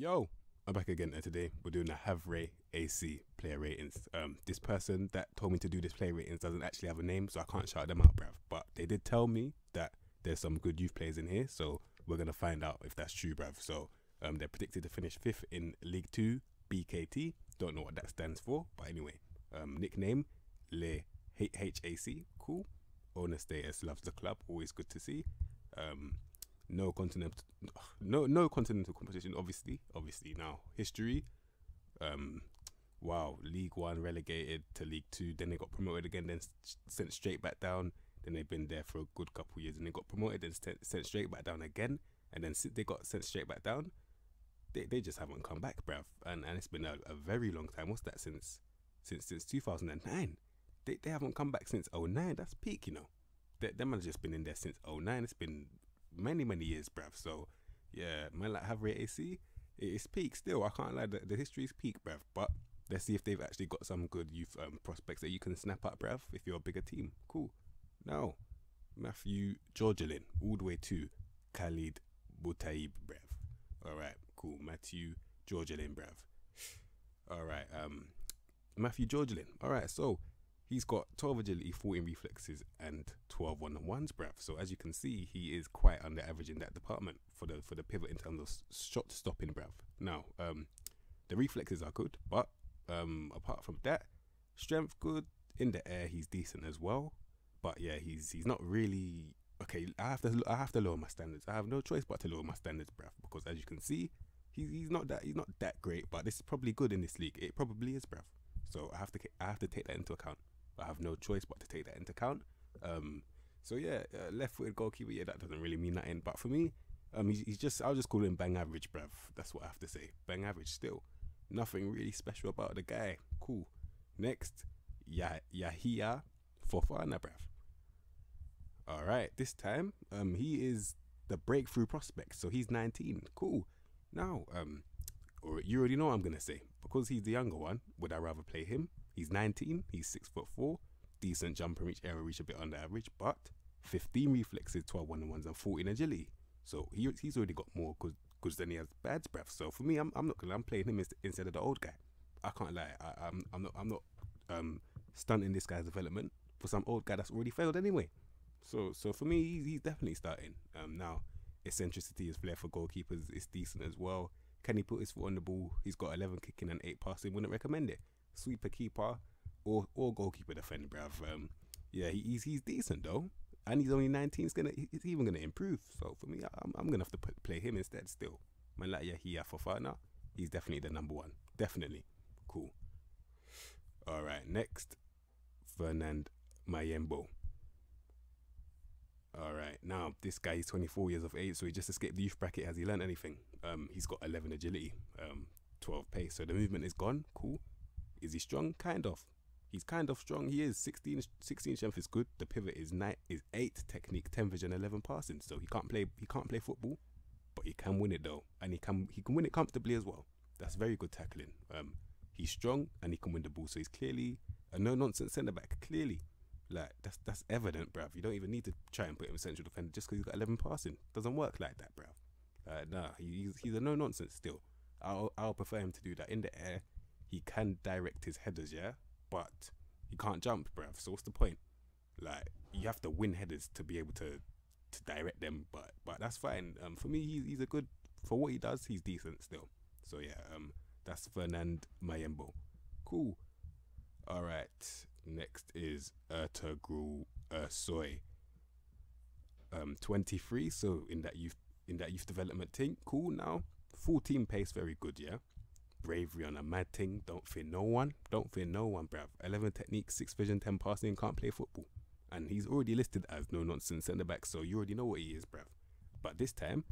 Yo, I'm back again, and today we're doing the Havre AC player ratings. Um, this person that told me to do this player ratings doesn't actually have a name, so I can't shout them out, bruv. But they did tell me that there's some good youth players in here, so we're gonna find out if that's true, bruv. So um, they're predicted to finish fifth in League Two BKT. Don't know what that stands for, but anyway, um, nickname Le HAC, cool. Owner status loves the club, always good to see. Um, no continental, no no continental competition. Obviously, obviously now history. Um, wow, League One relegated to League Two, then they got promoted again, then sent straight back down. Then they've been there for a good couple years, and they got promoted and sent, sent straight back down again. And then they got sent straight back down, they, they just haven't come back, bruv. And and it's been a, a very long time. What's that since since since two thousand and nine? They they haven't come back since 09. That's peak, you know. They, them have just been in there since 09. It's been many many years, bruv. So yeah, man, like Havre AC, it's peak still. I can't lie, the, the history is peak, bruv. But let's see if they've actually got some good youth um, prospects that you can snap up, bruv. If you're a bigger team, cool. Now, Matthew Gorgelin, all the way to Khalid Boutaib, bruv. All right, cool. Matthew Gorgelin, bruv. All right, um, Matthew Gorgelin. All right, so he's got 12 agility, 14 reflexes, and 12 one on ones, bruv. So as you can see, he is quite under average in that department for the for the pivot in terms of shot stopping, bruv. Now, um, the reflexes are good, but um, apart from that, strength good in the air. He's decent as well, but yeah, he's he's not really okay. I have to I have to lower my standards. I have no choice but to lower my standards, bruv, because as you can see, he's he's not that he's not that great, but this is probably good in this league. It probably is, bruv. So I have to I have to take that into account. I have no choice but to take that into account. Um, so yeah, uh, left-footed goalkeeper. Yeah, that doesn't really mean nothing. But for me, um, he's, he's just I'll just call him bang average, bruv. That's what I have to say. Bang average still. Nothing really special about the guy. Cool. Next, Yah Yahia Fofana, bruv. All right, this time, um, he is the breakthrough prospect. So he's 19. Cool. Now, um, or you already know what I'm gonna say because he's the younger one. Would I rather play him? He's 19. He's six foot four. Decent jump and reach, aerial reach a bit under average, but 15 reflexes, 12 one on ones, and 14 agility. So he he's already got more goods than he has bad breath. So for me, I'm I'm not gonna I'm playing him instead of the old guy. I can't lie. I, I'm I'm not I'm not um stunting this guy's development for some old guy that's already failed anyway. So so for me, he's, he's definitely starting. Um, now eccentricity, his flair for goalkeepers is decent as well. Can he put his foot on the ball? He's got 11 kicking and 8 passing. Wouldn't recommend it. Sweeper keeper or or goalkeeper defender, bruv. Um, yeah, he, he's he's decent though, and he's only 19. He's gonna he's even gonna improve. So for me, I'm, I'm gonna have to put, play him instead. Still, man, like Yahia Fofana, he's definitely the number one. Definitely, cool. All right, next, Fernand Mayembo. All right, now this guy is 24 years of age, so he just escaped the youth bracket. Has he learned anything? Um, he's got 11 agility, um, 12 pace, so the movement is gone. Cool. Is he strong? Kind of. He's kind of strong. He is 16. 16 strength is good. The pivot is nine. Is eight technique, 10 vision, 11 passing. So he can't play. He can't play football, but he can win it though, and he can he can win it comfortably as well. That's very good tackling. Um, he's strong and he can win the ball. So he's clearly a no nonsense centre back. Clearly, like that's that's evident, bruv. You don't even need to try and put him central defender just because he's got 11 passing. Doesn't work like that, bruv. Uh, nah, he's he's a no nonsense still. I'll I'll prefer him to do that in the air. He can direct his headers, yeah, but he can't jump, bruv. So what's the point? Like you have to win headers to be able to to direct them, but but that's fine. Um, for me, he's he's a good for what he does. He's decent still. So yeah, um, that's Fernand Mayembo. Cool. All right. Next is Ertugrul Ersoy. Um, 23. So in that youth in that youth development thing, cool. Now, full team pace, very good. Yeah. Bravery on a mad thing. Don't fear no one. Don't fear no one, bruv. 11 technique, 6 vision, 10 passing. Can't play football. And he's already listed as no nonsense centre back, so you already know what he is, bruv. But this time,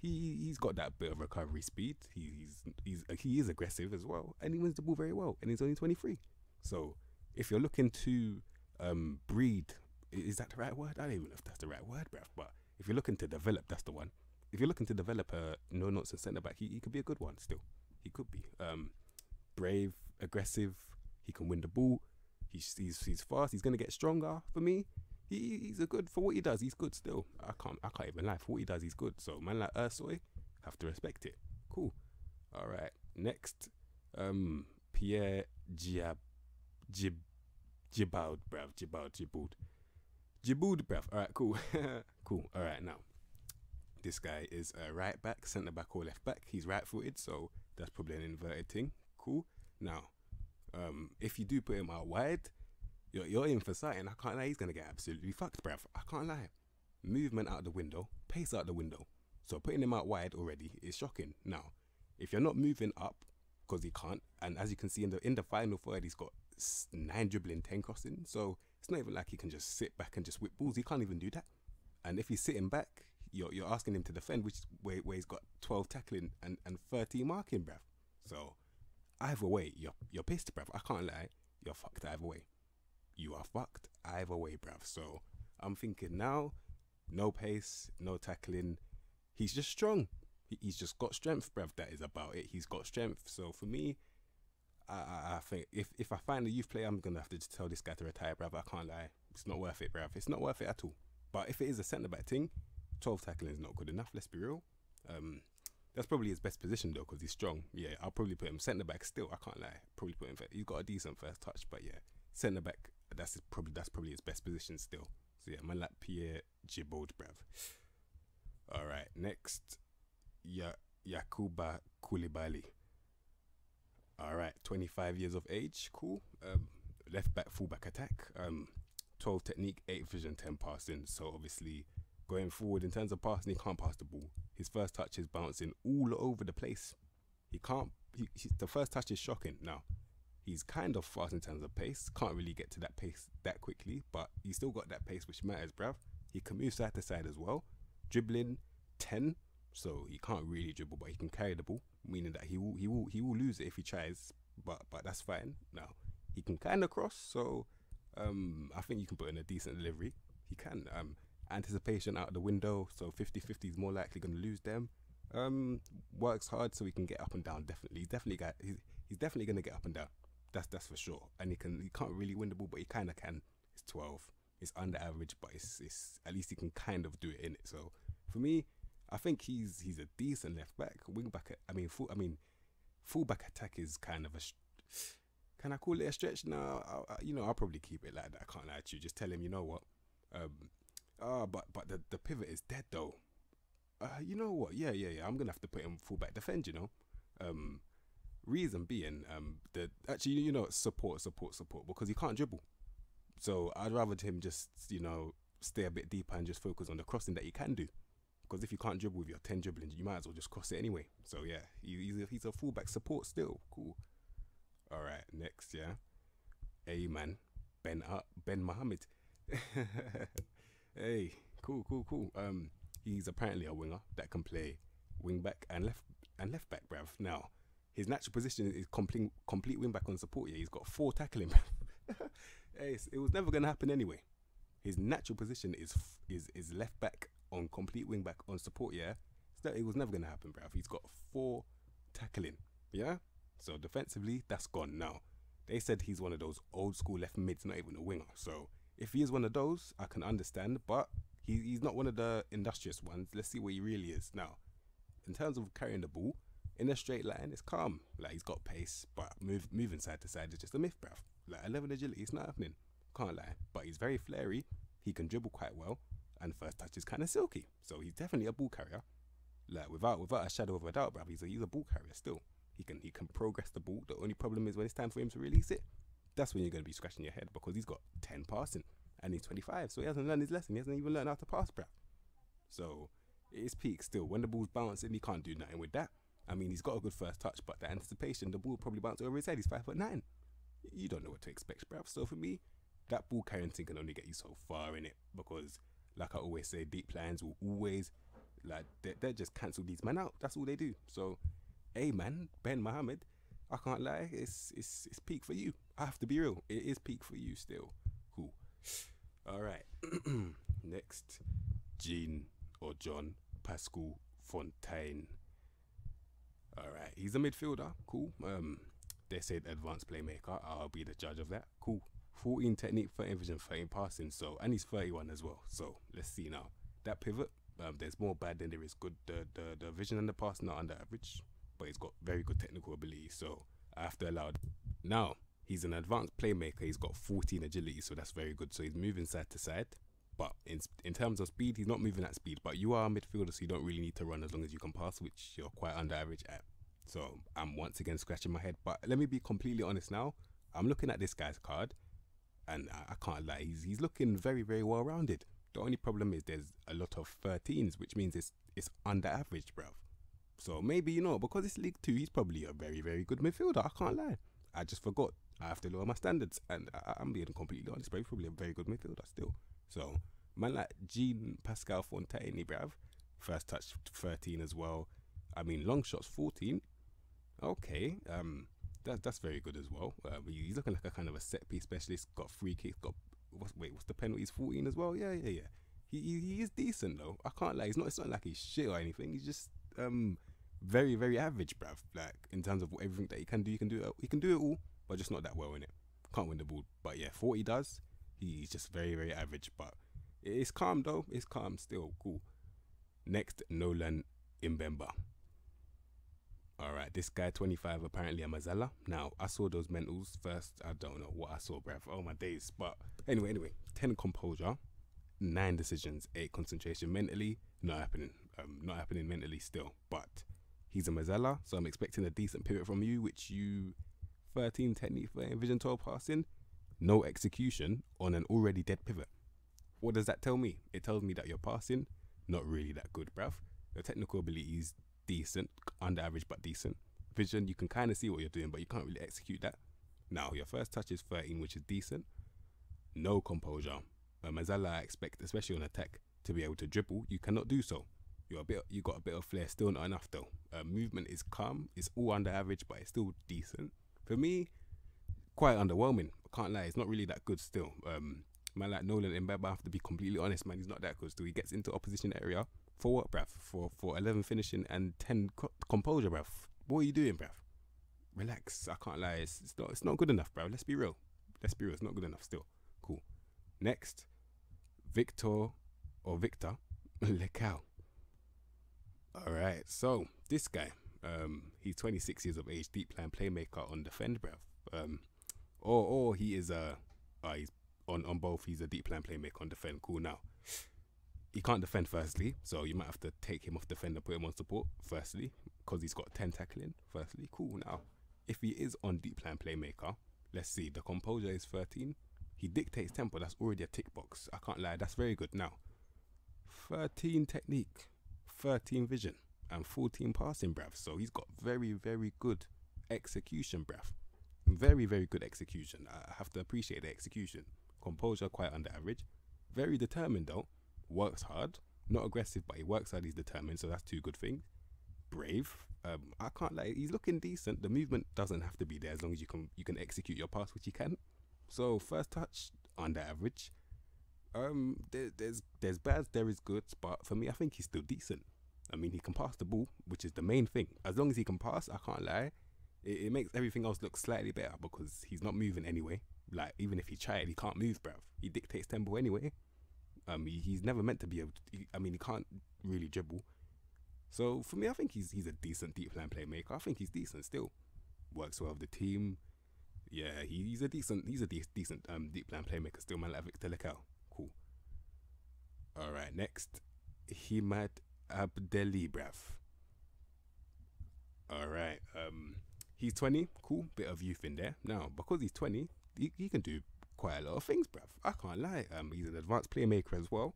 he he's got that bit of recovery speed. He, he's he's he is aggressive as well, and he wins the ball very well. And he's only 23. So if you're looking to um, breed, is that the right word? I don't even know if that's the right word, bruv. But if you're looking to develop, that's the one. If you're looking to develop a no nonsense centre back, he, he could be a good one still. He could be um, brave, aggressive. He can win the ball. He's he's, he's fast. He's gonna get stronger. For me, he, he's a good for what he does. He's good still. I can't I can't even lie. For what he does, he's good. So man like Ersoy, have to respect it. Cool. All right. Next, um, Pierre Giab, Gib, Gibaud, bruv. Gibaud, Gibaud. Gibaud, bruv. All right, cool. cool. All right, now. This guy is a right back, centre back, or left back. He's right footed, so that's probably an inverted thing. Cool. Now, um, if you do put him out wide, you're, you're in for something. I can't lie, he's to get absolutely fucked, bruv. I can't lie. Movement out the window, pace out the window. So putting him out wide already is shocking. Now, if you're not moving up, because he can't, and as you can see in the in the final third, he's got nine dribbling, ten crossing. So it's not even like he can just sit back and just whip balls. He can't even do that. And if he's sitting back, you're you're asking him to defend, which where, where he's got twelve tackling and and thirteen marking, bruv. So either way, you're you're pissed, bruv. I can't lie, you're fucked either way. You are fucked either way, bruv. So I'm thinking now, no pace, no tackling. He's just strong. He's just got strength, bruv. That is about it. He's got strength. So for me, I, I, think if, if I find a youth player, I'm gonna have to tell this guy to retire, bruv. I can't lie. It's not worth it, bruv. It's not worth it at all. But if it is a centre back thing, 12 tackling is not good enough. Let's be real. Um, that's probably his best position though, because he's strong. Yeah, I'll probably put him centre back still. I can't lie. Probably put him. He's got a decent first touch, but yeah, centre back. That's his, probably that's probably his best position still. So yeah, man like Pierre Gibaud, bruv. All right, next, yeah, Yakuba Koulibaly. All right, 25 years of age, cool. Um, left back, full back attack. Um, 12 technique, 8 vision, 10 passing. So obviously, going forward in terms of passing, he can't pass the ball. His first touch is bouncing all over the place. He can't. He, he, the first touch is shocking. Now, he's kind of fast in terms of pace. Can't really get to that pace that quickly, but he's still got that pace which matters, bruv. He can move side to side as well. Dribbling 10, so he can't really dribble, but he can carry the ball, meaning that he will he will he will lose it if he tries, but but that's fine. Now he can kind of cross, so um, I think you can put in a decent delivery. He can. Um, anticipation out the window, so 50-50 is more likely going to lose them. Um, works hard so he can get up and down. Definitely, he's definitely got. He's, he's definitely going to get up and down. That's that's for sure. And he can. He can't really win the ball, but he kind of can. It's 12. It's under average, but it's, it's at least he can kind of do it in it. So for me, I think he's he's a decent left back, wing back. I mean, full, I mean, full back attack is kind of a. Can I call it a stretch? No, I, I, you know, I'll probably keep it like that. I can't lie to you. Just tell him, you know what? Um, ah, but but the the pivot is dead though. Uh, you know what? Yeah, yeah, yeah. I'm gonna have to put him full back defend. You know, um, reason being, um, the actually, you know, support, support, support, because he can't dribble. So I'd rather him just, you know, stay a bit deeper and just focus on the crossing that he can do. Because if you can't dribble with your 10 dribbling, you might as well just cross it anyway. So yeah, he, he's, a, he's a fullback support still. Cool. All right, next, yeah. Hey man, Ben uh, Ben Mohammed. hey, cool, cool, cool. Um, he's apparently a winger that can play wing back and left and left back, bruv. Now, his natural position is complete complete wing back on support. Yeah, he's got four tackling. hey, it was never gonna happen anyway. His natural position is is is left back on complete wing back on support. Yeah, so it was never gonna happen, bruv. He's got four tackling. Yeah, so defensively, that's gone now. They said he's one of those old school left mids, not even a winger. So if he is one of those, I can understand, but he, he's not one of the industrious ones. Let's see what he really is. Now, in terms of carrying the ball, in a straight line, it's calm. Like he's got pace, but move moving side to side is just a myth, bruv. Like 11 agility, it's not happening. Can't lie. But he's very flary. He can dribble quite well, and first touch is kind of silky. So he's definitely a ball carrier. Like without without a shadow of a doubt, bruv. He's a, he's a ball carrier still. He can he can progress the ball. The only problem is when it's time for him to release it. That's when you're going to be scratching your head because he's got 10 passing and he's 25, so he hasn't learned his lesson. He hasn't even learned how to pass, bruv. So it is peak still. When the ball's bouncing, he can't do nothing with that. I mean, he's got a good first touch, but the anticipation, the ball probably bounce over his head. He's five foot nine. You don't know what to expect, bruv. So for me, that ball carrying thing can only get you so far in it because, like I always say, deep lines will always like they, they just cancel these men out. That's all they do. So, Ayman, Ben Mohammed, I can't lie, it's it's it's peak for you. I have to be real. It is peak for you still. Cool. All right. Next, Jean or John Pascal Fontaine. All right, he's a midfielder. Cool. Um, they said advanced playmaker. I'll be the judge of that. Cool. 14 technique, 13 vision, 13 passing. So, and he's 31 as well. So, let's see now. That pivot, um, there's more bad than there is good. The, the, the vision and the pass not under average. But he's got very good technical ability. So I have to allow. Now he's an advanced playmaker. He's got 14 agility, so that's very good. So he's moving side to side. But in in terms of speed, he's not moving at speed. But you are a midfielder, so you don't really need to run as long as you can pass, which you're quite under average at. So I'm once again scratching my head. But let me be completely honest now. I'm looking at this guy's card, and I, I can't lie. He's he's looking very very well rounded. The only problem is there's a lot of 13s, which means it's it's under average, bruv. So maybe you know because it's League Two, he's probably a very very good midfielder. I can't lie. I just forgot. I have to lower my standards, and I, am being completely honest. But he's probably a very good midfielder still. So man like Jean Pascal Fontaine, bruv, first touch 13 as well. I mean long shots 14. Okay, um, that that's very good as well. Uh, he's looking like a kind of a set piece specialist. Got free kicks. Got what's, wait, what's the penalties? 14 as well. Yeah, yeah, yeah. He, he he is decent though. I can't lie. He's not. It's not like he's shit or anything. He's just um very very average, bruv. Like in terms of everything that he can do, he can do it. He can do it all, but just not that well in it. Can't win the ball. But yeah, 40 does. He's just very very average. But it's calm though. It's calm still. Cool. Next, Nolan Mbemba. All right, this guy 25 apparently a Mezzala. Now I saw those mentals first. I don't know what I saw, bruv. Oh my days. But anyway, anyway, 10 composure, nine decisions, eight concentration. Mentally, not happening. Um, not happening mentally still. But he's a Mezzala, so I'm expecting a decent pivot from you, which you 13 technique for vision 12 passing, no execution on an already dead pivot. What does that tell me? It tells me that you're passing, not really that good, bruv. Your technical ability is decent, under average but decent. Vision, you can kind of see what you're doing, but you can't really execute that. Now, your first touch is 13, which is decent. No composure. Um, as I expect, especially on attack, to be able to dribble, you cannot do so. You're a bit, you got a bit of flair, still not enough though. Uh, movement is calm, it's all under average, but it's still decent. For me, quite underwhelming. I can't lie, it's not really that good still. Um, man like Nolan Mbemba, I have to be completely honest, man, he's not that good still. He gets into opposition area, for what, bruv? For for eleven finishing and ten co- composure, bruv. What are you doing, bruv? Relax. I can't lie. It's, it's not. It's not good enough, bruv. Let's be real. Let's be real. It's not good enough still. Cool. Next, Victor or Victor Leao. All right. So this guy, um, he's 26 years of age, deep lying playmaker on defend, bruv. Um, or or he is a, uh, he's on on both. He's a deep lying playmaker on defend. Cool. Now, he can't defend firstly, so you might have to take him off defender, put him on support firstly, because he's got 10 tackling firstly. Cool. Now, if he is on deep lying playmaker, let's see, the composure is 13. He dictates tempo, that's already a tick box. I can't lie, that's very good. Now, 13 technique, 13 vision, and 14 passing, bruv. So he's got very, very good execution, bruv. Very, very good execution. I have to appreciate the execution. Composure quite under average. Very determined though works hard, not aggressive, but he works hard. He's determined, so that's two good things. Brave. Um, I can't like he's looking decent. The movement doesn't have to be there as long as you can you can execute your pass, which he can. So first touch under average. Um, there, there's there's bad, there is good, but for me, I think he's still decent. I mean, he can pass the ball, which is the main thing. As long as he can pass, I can't lie. It, it makes everything else look slightly better because he's not moving anyway. Like even if he tried, he can't move, bruv. He dictates tempo anyway. Um, he, he's never meant to be able. To, he, I mean, he can't really dribble. So for me, I think he's he's a decent deep lying playmaker. I think he's decent still. Works well with the team. Yeah, he, he's a decent he's a de- decent um deep lying playmaker still. Man like Victor Leao. All right, next, Himad Abdelli, bruv. All right, um, he's twenty. Cool, bit of youth in there. Now, because he's twenty, he, he can do quite a lot of things, bruv. I can't lie. Um, he's an advanced playmaker as well.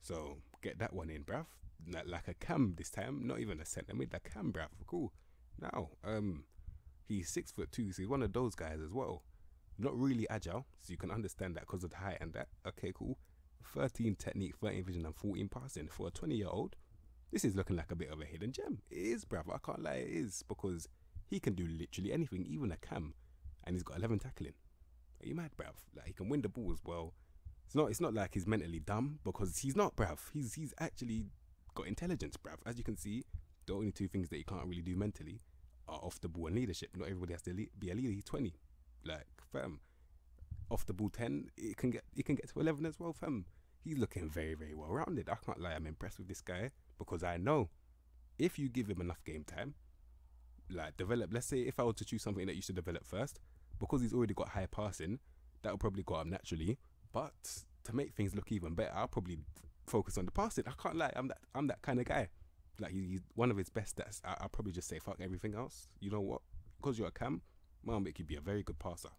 So get that one in, bruv. Like, like a cam this time, not even a centre mid, a cam, bruv. Cool. Now, um, he's six foot two, so he's one of those guys as well. Not really agile, so you can understand that because of the height and that. Okay, cool. 13 technique, 13 vision, and 14 passing for a 20 year old. This is looking like a bit of a hidden gem. It is, bruv. I can't lie, it is because he can do literally anything, even a cam, and he's got 11 tackling. Are you mad, bruv? Like he can win the ball as well. It's not. It's not like he's mentally dumb because he's not, bruv. He's he's actually got intelligence, bruv. As you can see, the only two things that he can't really do mentally are off the ball and leadership. Not everybody has to be a leader. He's twenty, like fam. Off the ball ten, it can get it can get to eleven as well, fam. He's looking very very well rounded. I can't lie. I'm impressed with this guy because I know if you give him enough game time, like develop. Let's say if I were to choose something that you should develop first, because he's already got high passing, that will probably go up naturally. But to make things look even better, I'll probably focus on the passing. I can't lie, I'm that I'm that kind of guy. Like he, he's one of his best stats. I, I'll probably just say fuck everything else. You know what? Because you're a cam, man, make you be a very good passer.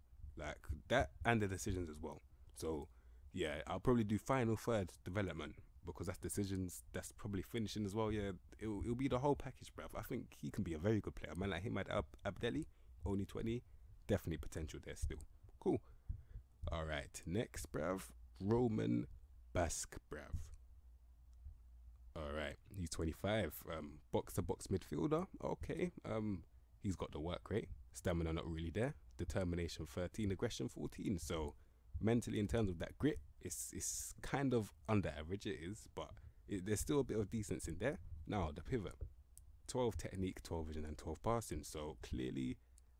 Like that and the decisions as well. So yeah, I'll probably do final third development because that's decisions. That's probably finishing as well. Yeah, it'll, it'll be the whole package, bruv. I think he can be a very good player. Man like Himad Ab- Abdelli, only 20, definitely potential there still. Cool. All right, next, bruv, Roman Basque, bruv. All right, he's 25. Um, box to box midfielder. Okay. Um, he's got the work rate, stamina not really there, determination 13, aggression 14. So mentally, in terms of that grit, it's it's kind of under average. It is, but it, there's still a bit of decence in there. Now the pivot, 12 technique, 12 vision, and 12 passing. So clearly.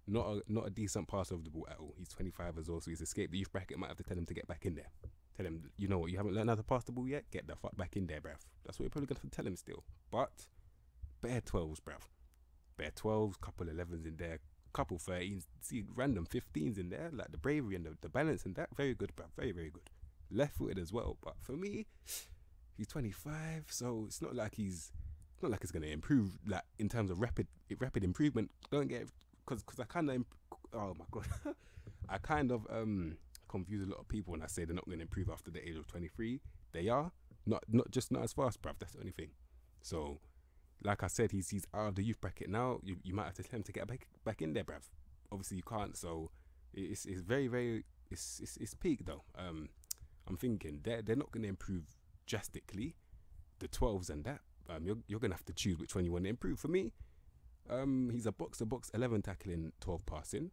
Not a not a decent passer of the ball at all. He's 25 as well, so he's escaped the youth bracket. Might have to tell him to get back in there. Tell him, you know what, you haven't learned how to pass the ball yet? Get the fuck back in there, bruv. That's what you're probably going to tell him still. But, bare 12s, bruv. Bare 12s, couple 11s in there, couple 13s, see random 15s in there. Like the bravery and the, the balance and that, very good, bruv. Very, very good. Left footed as well. But for me, he's 25, so it's not like he's. Not like it's going to improve, like in terms of rapid, rapid improvement. Don't get because because I kind of oh my god, I kind of um confuse a lot of people when I say they're not going to improve after the age of 23. They are not not just not as fast, bruv. That's the only thing. So, like I said, he's he's out of the youth bracket now. You you might have to tell him to get back back in there, bruv. Obviously, you can't. So, it's it's very very it's it's, it's peak though. Um, I'm thinking they're they're not going to improve drastically. The 12s and that. Um, you're you're gonna have to choose which one you want to improve. For me, um, he's a box to box, 11 tackling, 12 passing.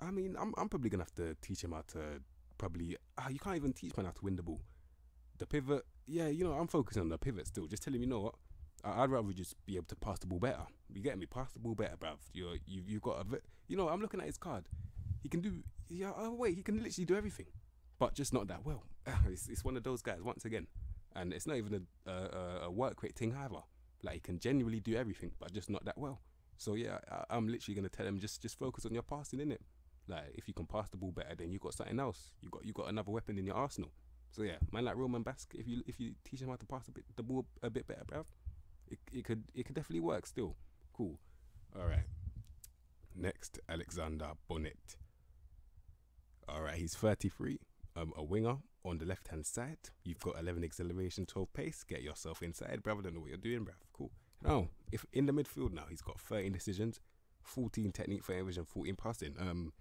I mean, I'm, I'm probably going to have to teach him how to probably. Ah, you can't even teach man how to win the ball. The pivot, yeah, you know, I'm focusing on the pivot still. Just tell him, you know what? I'd rather just be able to pass the ball better. You get me? Pass the ball better, bruv. You're, you, you've got a. You know, I'm looking at his card. He can do. Yeah, oh, wait, he can literally do everything. But just not that well. it's, it's one of those guys, once again. And it's not even a, a, a work rate thing either. Like he can genuinely do everything, but just not that well. So yeah, I, am literally gonna tell him just just focus on your passing in it. Like if you can pass the ball better, then you got something else. You got you got another weapon in your arsenal. So yeah, man like Roman Basque, if you if you teach him how to pass bit the ball a bit better, bruv, it it could it could definitely work still. Cool. All right. Next, Alexander Bonnet. All right, he's 33, um, a winger on the left hand side. You've got 11 acceleration, 12 pace. Get yourself inside. I don't know what you're doing, bruv. Cool. Now, if in the midfield now, he's got 13 decisions, 14 technique, 13 vision, 14 passing. Um,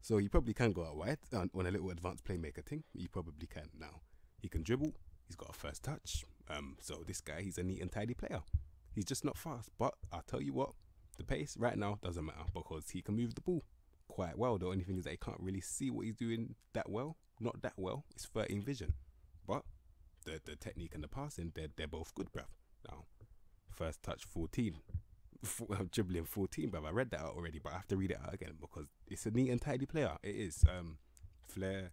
so he probably can go out wide on, on a little advanced playmaker thing. He probably can. Now, he can dribble. He's got a first touch. Um, so this guy, he's a neat and tidy player. He's just not fast. But I'll tell you what, the pace right now doesn't matter because he can move the ball quite well. The only thing is that he can't really see what he's doing that well. Not that well. It's 13 vision. But the the technique and the passing, they're, they're both good, bruv. Now, first touch 14. I'm dribbling 14, bruv. I read that out already, but I have to read it out again because it's a neat and tidy player. It is. Um, Flair,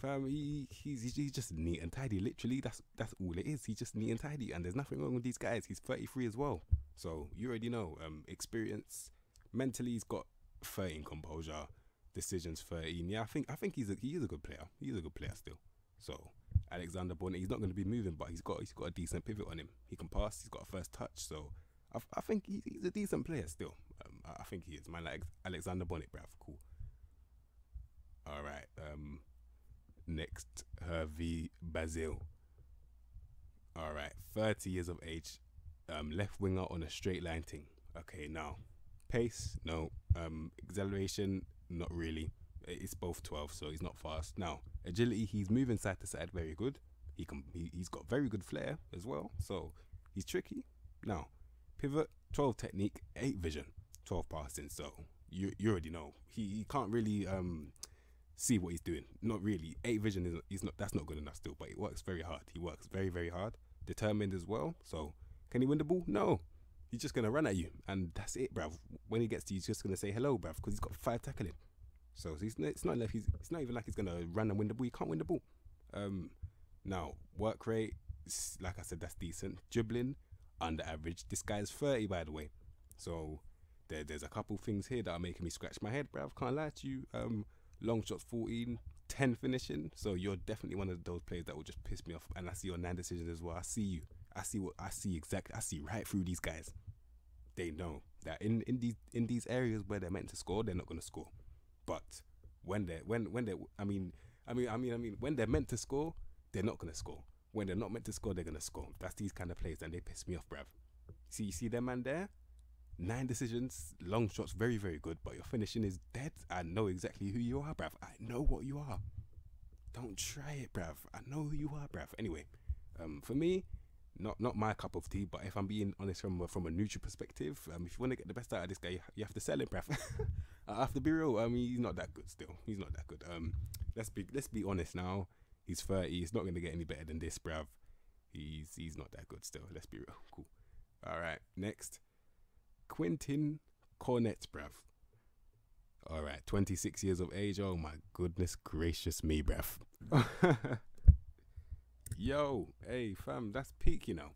fam, he, he's, he's just neat and tidy. Literally, that's that's all it is. He's just neat and tidy, and there's nothing wrong with these guys. He's 33 as well, so you already know. Um, experience, mentally, he's got 13 composure, decisions 13. Yeah, I think I think he's a he is a good player. He's a good player still. So Alexander Bonnet, he's not going to be moving, but he's got he's got a decent pivot on him. He can pass. He's got a first touch. So I, I think he, he's a decent player still. Um, I, I think he is. Man, like Alexander Bonnet, bruv. Cool. All right. Um, next, Hervé Bazile. All right, 30 years of age, um, left winger on a straight line thing. Okay, now pace, no. Um, acceleration, not really. It's both 12, so he's not fast. Now, agility, he's moving side to side, very good. He can, he, he's got very good flair as well, so he's tricky. Now, pivot, 12 technique, 8 vision, 12 passing. So you you already know he, he can't really um see what he's doing. Not really. 8 vision is he's not that's not good enough still, but he works very hard. He works very very hard, determined as well. So can he win the ball? No. He's just gonna run at you, and that's it, bruv. When he gets to you, he's just gonna say hello, bruv, because he's got five tackling. So he's it's not like he's it's not even like he's gonna run and win the ball. He can't win the ball. Um, now work rate, like I said, that's decent. Dribbling under average. This guy's thirty, by the way. So there, there's a couple things here that are making me scratch my head, bruv. Can't lie to you. Um, long shots 14, 10 finishing. So you're definitely one of those players that will just piss me off. And I see your nine decisions as well. I see you. I see what I see exactly. I see right through these guys. They know that in, in these in these areas where they're meant to score, they're not going to score. But when they're when when they I mean I mean I mean I mean when they're meant to score, they're not going to score. When they're not meant to score, they're going to score. That's these kind of players, and they piss me off, bruv. See, you see them man there? Nine decisions, long shots, very, very good, but your finishing is dead. I know exactly who you are, bruv. I know what you are. Don't try it, bruv. I know who you are, bruv. Anyway, um, for me, not not my cup of tea, but if I'm being honest from a, from a neutral perspective, um, if you want to get the best out of this guy, you, have to sell him, bruv. I have to be real. I mean, he's not that good still. He's not that good. Um, let's be let's be honest now. He's 30. He's not going to get any better than this, bruv. He's he's not that good still. Let's be real. Cool. All right. Next, Quentin Cornette, bruv. All right. 26 years of age. Oh my goodness gracious me, bruv. Yo, hey fam, that's peak, you know.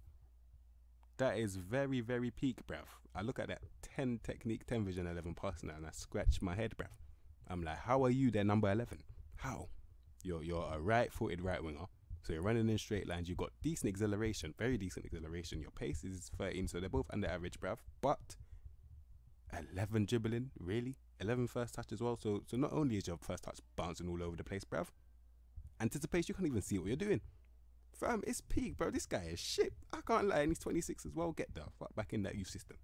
That is very, very peak, bruv. I look at that 10 technique, 10 vision, 11 passing, and I scratch my head, bruv. I'm like, how are you there, number 11? How? You're you're a right-footed right winger, so you're running in straight lines. You've got decent acceleration, very decent acceleration. Your pace is 13, so they're both under average, bruv. But 11 dribbling, really? 11 first touch as well. So so not only is your first touch bouncing all over the place, bruv. Anticipation, you can't even see what you're doing. Fam, it's peak, bro. This guy is shit. I can't lie, and he's 26 as well. Get the fuck back in that youth system.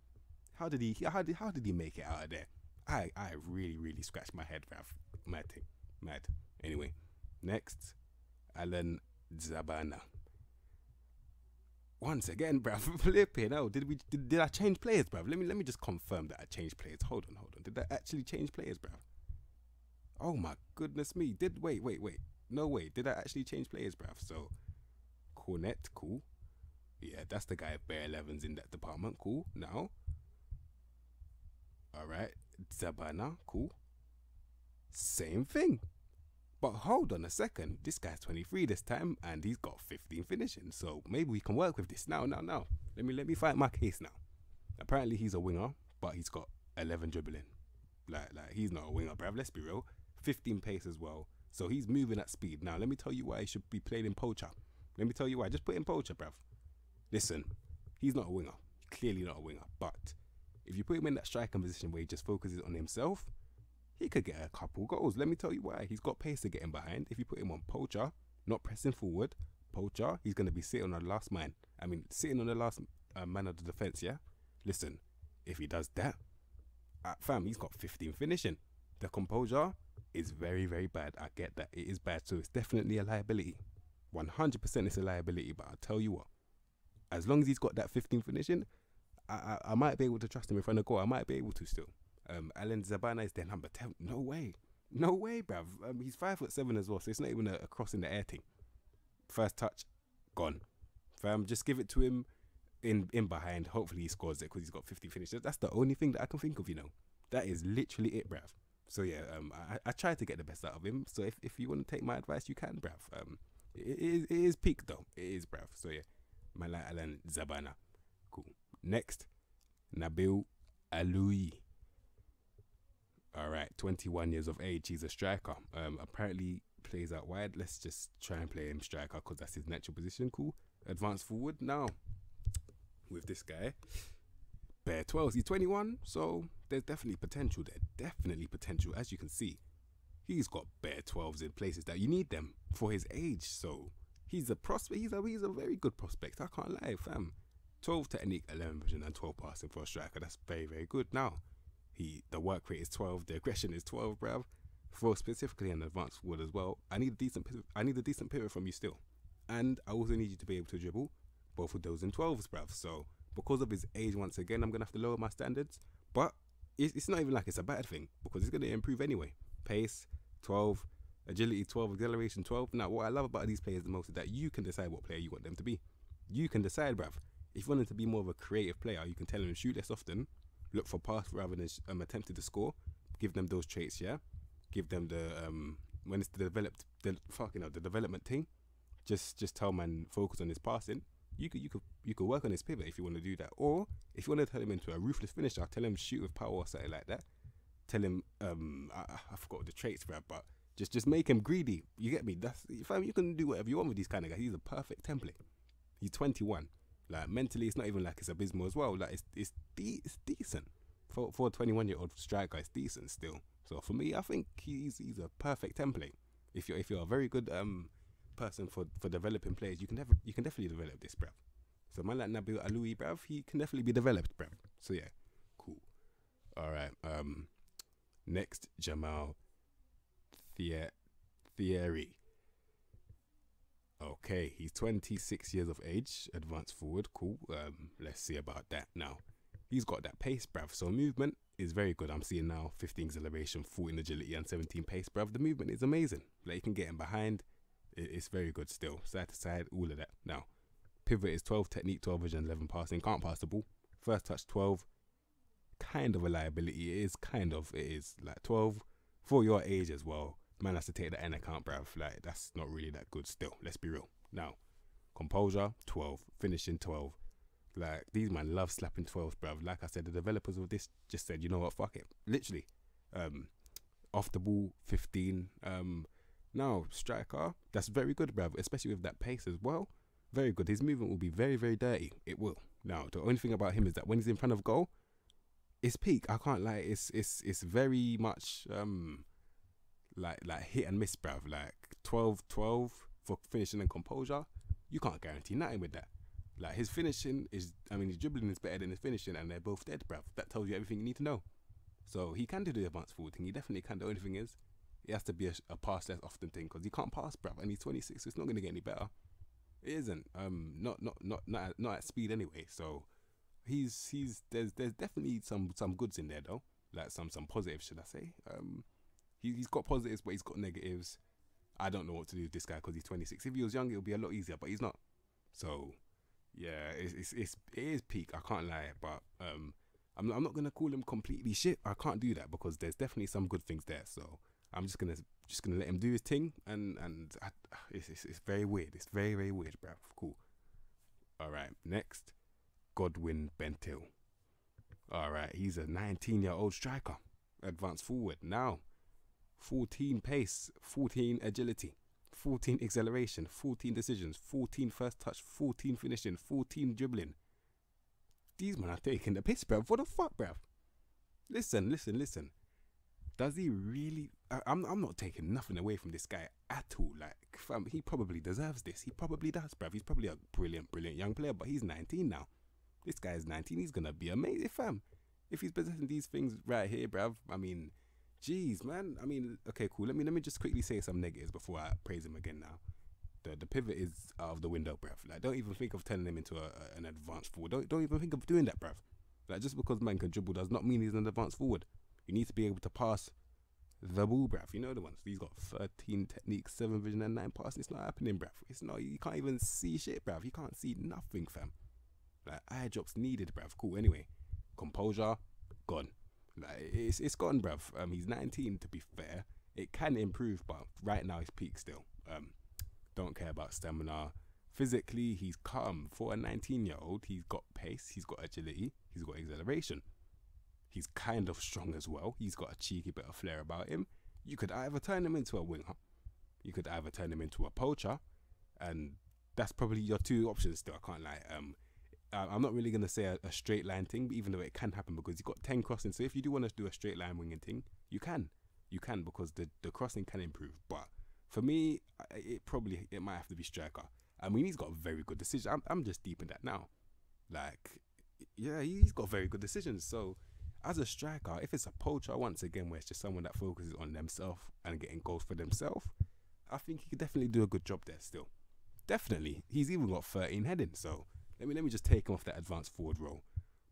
How did he? How did how did he make it out of there? I I really really scratched my head, bruv. Mad thing, mad. Anyway, Next, Alan Zabana. Once again, bruv, flipping hell. Did we did, did I change players, bruv? Let me let me just confirm that I changed players. Hold on, hold on. Did I actually change players, bruv? Oh my goodness me. Did wait, wait, wait. No way. Did I actually change players, bruv? So Cornette, cool. Yeah, that's the guy Bare Elevens in that department. Cool. Now. Alright. Zabana, cool. Same thing. But hold on a second, this guy's 23 this time and he's got 15 finishing. So maybe we can work with this now, now, now. Let me let me fight my case now. Apparently he's a winger, but he's got 11 dribbling. Like like he's not a winger, bruv. Let's be real. 15 pace as well. So he's moving at speed. Now let me tell you why he should be playing in poacher. Let me tell you why. Just put in poacher, bruv. Listen, he's not a winger. Clearly not a winger. But if you put him in that striking position where he just focuses on himself, he could get a couple goals. Let me tell you why. He's got pace to get him behind. If you put him on poacher, not pressing forward, poacher, he's going to be sitting on the last man. I mean, sitting on the last uh, man of the defense, yeah? Listen, if he does that, uh, fam, he's got 15 finishing. The composure is very, very bad. I get that. It is bad. So it's definitely a liability. 100% it's a liability. But I'll tell you what, as long as he's got that 15 finishing, I, I, I might be able to trust him in front of goal. I might be able to still. Um, Alan Zabana is their number 10. No way. No way, bruv. Um, he's five foot seven as well, so it's not even a, a cross in the air thing. First touch, gone. Fam, just give it to him in in behind. Hopefully he scores it because he's got 50 finishes. That's the only thing that I can think of, you know. That is literally it, bruv. So yeah, um, I, I try to get the best out of him. So if, if you want to take my advice, you can, bruv. Um, it, it, is, it is peak though. It is, bruv. So yeah, my like Alan Zabana. Cool. Next, Nabil Alioui. All right, 21 years of age. He's a striker. Um, apparently plays out wide. Let's just try and play him striker because that's his natural position. Cool. Advance forward now. With this guy, Bare 12s. He's 21, so there's definitely potential there. Definitely potential, as you can see. He's got Bare 12s in places that you need them for his age. So he's a prospect. He's a he's a very good prospect. I can't lie, fam. 12 technique, 11 vision, and 12 passing for a striker. That's very very good. Now he the work rate is 12, the aggression is 12, bruv. For specifically an advanced forward as well, I need a decent I need a decent pivot from you still, and I also need you to be able to dribble both of those in 12s, bruv. So because of his age, once again, I'm gonna have to lower my standards, but it's, not even like it's a bad thing because it's gonna improve anyway. Pace 12, agility 12, acceleration 12. Now, what I love about these players the most is that you can decide what player you want them to be. You can decide, bruv. If you want them to be more of a creative player, you can tell them to shoot less often look for pass rather than um, attempting to score. Give them those traits, yeah. Give them the um when it's the developed the fucking you know, the development thing. Just just tell man focus on his passing. you could you could you could work on his pivot if you want to do that. Or if you want to turn him into a ruthless finisher, tell him shoot with power or something like that. Tell him um I, I forgot the traits, bruv, but just just make him greedy. You get me? That's fam, you can do whatever you want with these kind of guys. He's a perfect template. He's 21. Like mentally, it's not even like it's abysmal as well. Like it's it's de- it's decent for for a 21 year old striker. It's decent still. So for me, I think he's he's a perfect template. If you're if you're a very good um person for for developing players, you can never you can definitely develop this, bruv. So man like Nabil Alioui, bruv, he can definitely be developed, bruv. So yeah, cool. All right. Um, next Jamal Thie- Thierry. Okay, he's 26 years of age, advanced forward. Cool. Um, let's see about that now. He's got that pace, bruv. So movement is very good. I'm seeing now 15 acceleration, 14 agility, and 17 pace, bruv. The movement is amazing. Like you can get him behind. It's very good still. Side to side, all of that. Now, pivot is 12 technique, 12 vision, 11 passing. Can't pass the ball. First touch 12. Kind of a liability. It is kind of. It is like 12 for your age as well man has to take that in account, bruv. Like that's not really that good still. Let's be real. Now, composure, 12, finishing 12. Like these man love slapping 12s, bruv. Like I said, the developers of this just said, you know what, fuck it. Literally. Um off the ball, 15. Um now, striker, that's very good, bruv, especially with that pace as well. Very good. His movement will be very, very dirty. It will. Now, the only thing about him is that when he's in front of goal, it's peak. I can't lie. It's it's it's very much um like like hit and miss, bruv. Like 12 12 for finishing and composure. You can't guarantee nothing with that. Like his finishing is, I mean, his dribbling is better than his finishing, and they're both dead, bruv. That tells you everything you need to know. So he can do the advanced forward thing. He definitely can. The only thing is, he has to be a, a pass less often thing because he can't pass, bruv. And he's 26, so it's not going to get any better. It isn't. Um, not not not not at, not at speed anyway. So he's he's there's there's definitely some some goods in there though. Like some some positives, should I say? Um, he, he's got positives, but he's got negatives. I don't know what to do with this guy because he's 26. If he was younger, it would be a lot easier, but he's not. So, yeah, it's, it's, it's it is peak. I can't lie, but um, I'm I'm not gonna call him completely shit. I can't do that because there's definitely some good things there. So I'm just gonna just gonna let him do his thing, and and I, it's, it's it's very weird. It's very very weird, bro. Cool. All right, next, Godwin Bentil. All right, he's a 19 year old striker, advanced forward now. 14 pace, 14 agility, 14 acceleration, 14 decisions, 14 first touch, 14 finishing, 14 dribbling. These men are taking the piss, bruv. What the fuck, bruv? Listen, listen, listen. Does he really? I, am I'm, I'm not taking nothing away from this guy at all. Like, fam, he probably deserves this. He probably does, bruv. He's probably a brilliant, brilliant young player, but he's 19 now. This guy is 19. He's gonna be amazing, fam. If he's possessing these things right here, bruv. I mean, Jeez, man. I mean, okay, cool. Let me let me just quickly say some negatives before I praise him again. Now, the the pivot is out of the window, bruv. Like, don't even think of turning him into a, a, an advanced forward. Don't don't even think of doing that, bruv. Like, just because man can dribble does not mean he's an advanced forward. You need to be able to pass the ball, bruv. You know the ones. He's got 13 techniques, 7 vision, and 9 passing. It's not happening, bruv. It's not, you can't even see shit, bruv. You can't see nothing, fam. Like, eye drops needed, bruv. Cool. Anyway, composure, gone. Like it's it's gone, bruv. Um, he's 19 to be fair. It can improve, but right now he's peak still. Um, don't care about stamina. Physically, he's calm for a 19 year old. He's got pace. He's got agility. He's got acceleration. He's kind of strong as well. He's got a cheeky bit of flair about him. You could either turn him into a winger, you could either turn him into a poacher, and that's probably your two options. Still, I can't lie. Um, Um, I'm not really gonna say a, a, straight line thing, even though it can happen because you've got ten crossings. So if you do want to do a straight line winging thing, you can, you can because the the crossing can improve. But for me, it probably it might have to be striker. I mean, he's got very good decision. I'm I'm just deep in that now. Like, yeah, he's got very good decisions. So as a striker, if it's a poacher, once again, where it's just someone that focuses on themselves and getting goals for themselves, I think he could definitely do a good job there. Still, definitely, he's even got 13 heading. So let me let me just take him off that advanced forward role.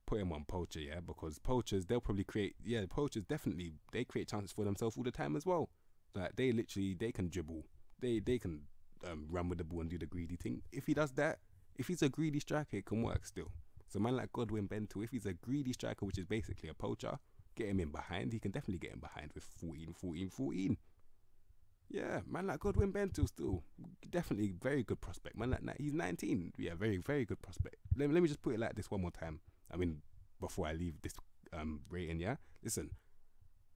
Put him on poacher, yeah, because poachers they'll probably create yeah, poachers definitely they create chances for themselves all the time as well. Like they literally they can dribble. They they can um, run with the ball and do the greedy thing. If he does that, if he's a greedy striker, it can work still. So man like Godwin Bentil, if he's a greedy striker, which is basically a poacher, get him in behind. He can definitely get him behind with 14, 14, 14. Yeah, man, like Godwin Bento still definitely very good prospect. Man, like he's 19. Yeah, very very good prospect. Let me, let me just put it like this one more time. I mean, before I leave this um rating, yeah. Listen,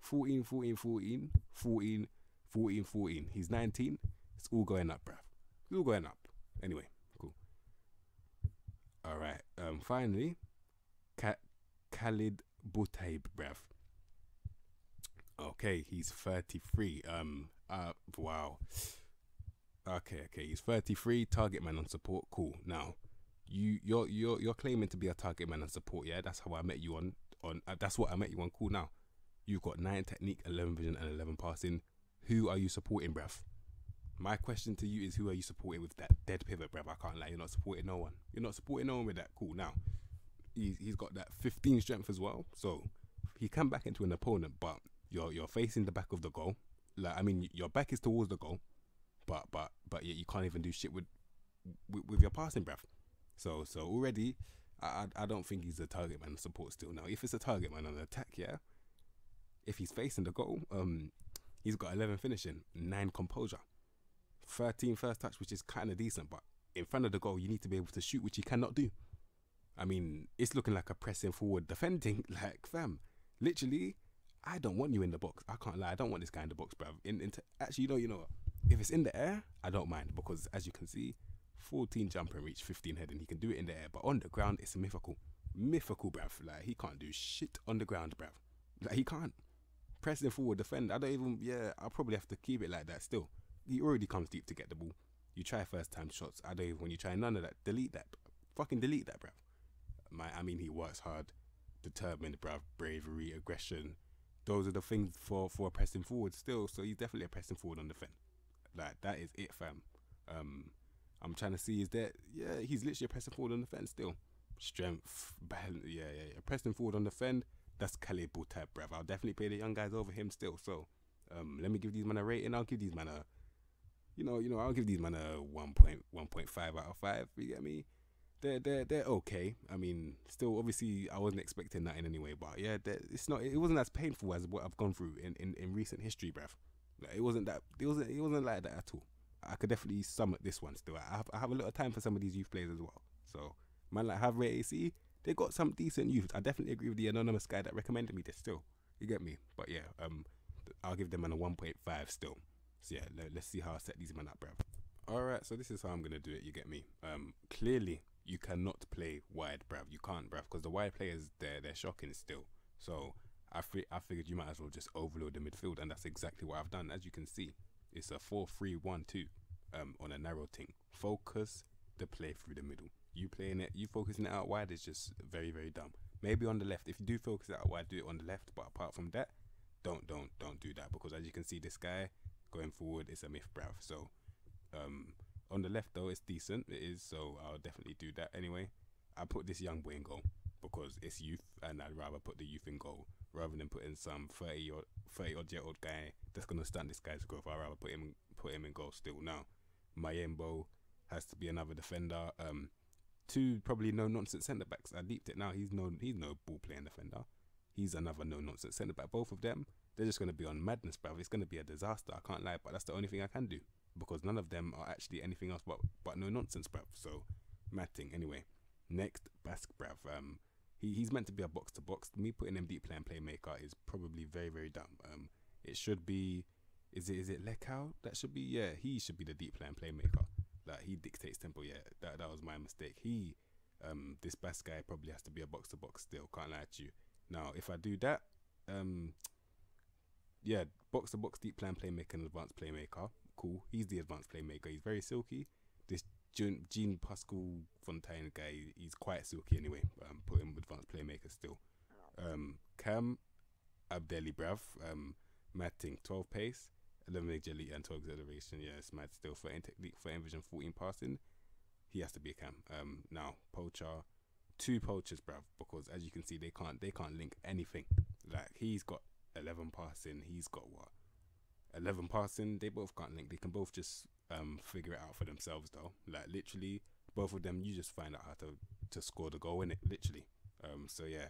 14, 14, 14, 14, 14, 14. He's 19. It's all going up, bruv. It's all going up. Anyway, cool. All right. Um, finally, Ka- Khalid Boutaib, bruv. Okay, he's 33. Um, uh, wow. Okay, okay, he's 33. Target man on support. Cool. Now, you you're you're you're claiming to be a target man on support. Yeah, that's how I met you on on. Uh, that's what I met you on. Cool. Now, you've got nine technique, 11 vision, and 11 passing. Who are you supporting, bruv? My question to you is who are you supporting with that dead pivot, bruv? I can't lie. You're not supporting no one. You're not supporting no one with that. Cool. Now, he's, he's got that 15 strength as well. So he can back into an opponent, but you're you're facing the back of the goal. Like I mean, your back is towards the goal, but but but yet you can't even do shit with with, with your passing, bruv. So so already, I, I don't think he's a target man support still. Now, if it's a target man on attack, yeah. If he's facing the goal, um, he's got 11 finishing, nine composure. 13 first touch, which is kind of decent, but in front of the goal, you need to be able to shoot, which he cannot do. I mean, it's looking like a pressing forward defending. Like, fam, literally, I don't want you in the box. I can't lie. I don't want this guy in the box, bruv. In, in actually, you know, you know what? If it's in the air, I don't mind because as you can see, 14 jump and reach, 15 head, and he can do it in the air. But on the ground, it's mythical. Mythical, bruv. Like, he can't do shit on the ground, bruv. Like, he can't. Pressing forward defend. I don't even, yeah, I'll probably have to keep it like that still he already comes deep to get the ball. You try first time shots. I don't even when you try none of that. Delete that. Fucking delete that, bruv. My, I mean, he works hard, determined, bruv. Bravery, aggression. Those are the things for for pressing forward still. So he's definitely a pressing forward on the fence. Like that is it, fam. Um, I'm trying to see is that yeah, he's literally pressing forward on the fence still. Strength, balance, yeah, yeah, yeah. Pressing forward on the fence. That's Khalid Boutaib, bruv. I'll definitely pay the young guys over him still. So, um, let me give these men a rating. I'll give these men a you know, you know, I'll give these man a 1.1.5 out of five. You get me? They're they're they're okay. I mean, still, obviously, I wasn't expecting that in any way, but yeah, it's not. It wasn't as painful as what I've gone through in in, in recent history, bruv. Like, it wasn't that. It wasn't. It wasn't like that at all. I could definitely sum up this one still. I have I have a little time for some of these youth players as well. So man, like Havre AC, they got some decent youth. I definitely agree with the anonymous guy that recommended me this. Still, you get me? But yeah, um, I'll give them an a 1.5 still. So yeah, let, us see how I set these men up, bruv. Alright, so this is how I'm gonna do it, you get me? Um clearly you cannot play wide, bruv. You can't, bruv, because the wide players they're they're shocking still. So I fi- I figured you might as well just overload the midfield, and that's exactly what I've done. As you can see, it's a 4-3-1-2 um, on a narrow thing. Focus the play through the middle. You playing it, you focusing it out wide is just very very dumb. Maybe on the left, if you do focus it out wide, do it on the left. But apart from that, don't don't don't do that because as you can see, this guy going forward is a myth, bruv. So um, on the left though, it's decent. It is. So I'll definitely do that anyway. I put this young boy in goal because it's youth, and I'd rather put the youth in goal rather than putting some thirty or thirty odd year old guy that's gonna stunt this guy's growth. I'd rather put him put him in goal still. Now, Mayembo has to be another defender. Um, two probably no nonsense centre backs. I deeped it now. He's no he's no ball playing defender. He's another no nonsense centre back. Both of them they're just going to be on madness, bruv. It's going to be a disaster. I can't lie, but that's the only thing I can do because none of them are actually anything else but but no nonsense, bruv. So, mad thing. Anyway, next Basque, bruv. Um, he he's meant to be a box to box. Me putting him deep lying playmaker is probably very very dumb. Um, it should be. Is it is it Lekhal? That should be yeah. He should be the deep lying playmaker. Like he dictates tempo. Yeah, that that was my mistake. He, um, this best guy probably has to be a box to box still. Can't lie to you. Now, if I do that, um, yeah, box to box, deep plan playmaker, and advanced playmaker. Cool. He's the advanced playmaker. He's very silky. Jean, Jean Pascal Fontaine guy, he's quite silky anyway. Um, put him advanced playmaker still. Um, Cam Abdelli Brav, um, Matting, 12 pace, 11 agility, and 12 acceleration. Yeah, it's mad still. For technique, for vision, 14 passing. He has to be a cam. Um, now poacher, two poachers, bruv, because as you can see, they can't they can't link anything. Like he's got 11 passing. He's got what? 11 passing. They both can't link. They can both just um figure it out for themselves though. Like literally, both of them, you just find out how to to score the goal in it. Literally. Um. So yeah.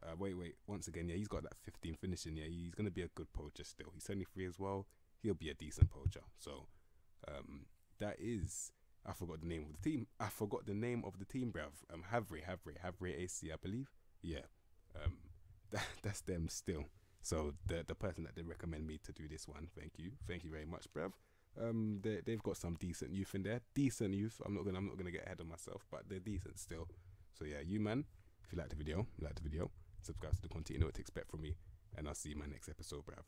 Uh, wait, wait. Once again, yeah, he's got that 15 finishing. Yeah, he's gonna be a good poacher still. He's 23 as well. he'll be a decent poacher. So um, that is I forgot the name of the team. I forgot the name of the team, bruv. Um, Havre, Havre, Havre AC, I believe. Yeah, um, that, that's them still. So the the person that they recommend me to do this one, thank you, thank you very much, bruv. Um, they they've got some decent youth in there, decent youth. I'm not gonna I'm not gonna get ahead of myself, but they're decent still. So yeah, you man, if you like the video, like the video, subscribe to the content, you know what to expect from me, and I'll see you in my next episode, bruv.